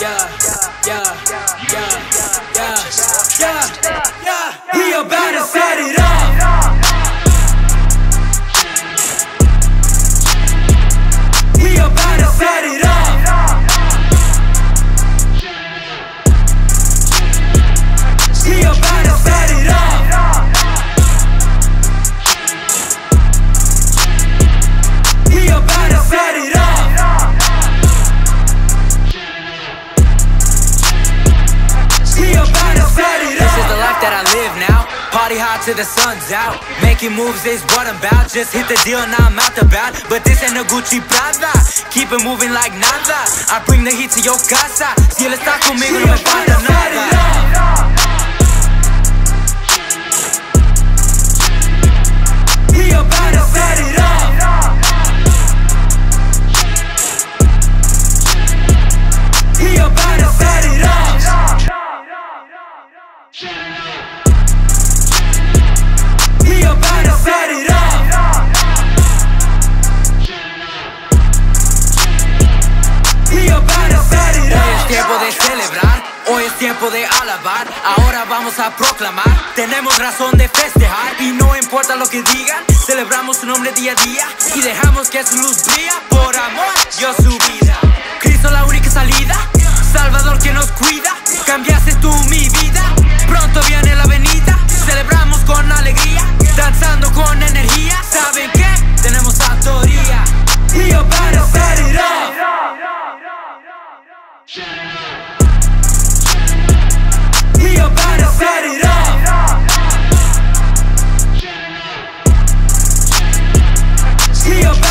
yeah, Hard till the sun's out. Making moves is what I'm about. Just hit the deal, now I'm out the bout. But this ain't no Gucci Prada. Keep it moving like nada. I bring the heat to your casa. Si él está conmigo, no me falta nada. Es tiempo de celebrar, hoy es tiempo de alabar. Ahora vamos a proclamar, tenemos razón de festejar. Y no importa lo que digan, celebramos su nombre día a día. Y dejamos que su luz brilla por amor, yo su vida. Cristo la. me up